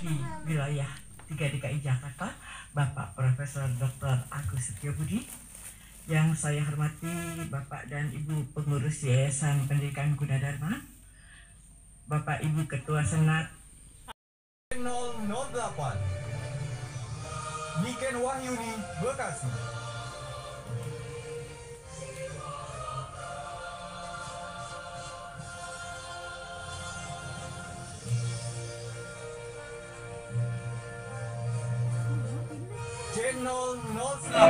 di wilayah 3 DKI Jakarta, Bapak Profesor Dr. Agus Setiabudi, yang saya hormati Bapak dan Ibu pengurus Yayasan Pendidikan Gunadarma, Bapak Ibu Ketua Senat. 008 Niken Wahyuni Bekasi C008 Niken